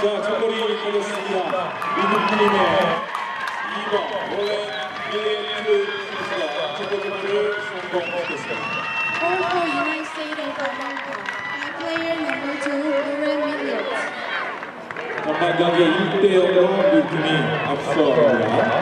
걸렸습니다. 미국팀의 2번 로렌 밀리트 선수가 첫 번째 발을 성공시켰습니다. All for United States of America. By player number two, Lauren Milliet. 전반 경기 1대 0으로 미국팀이 앞서갑니다.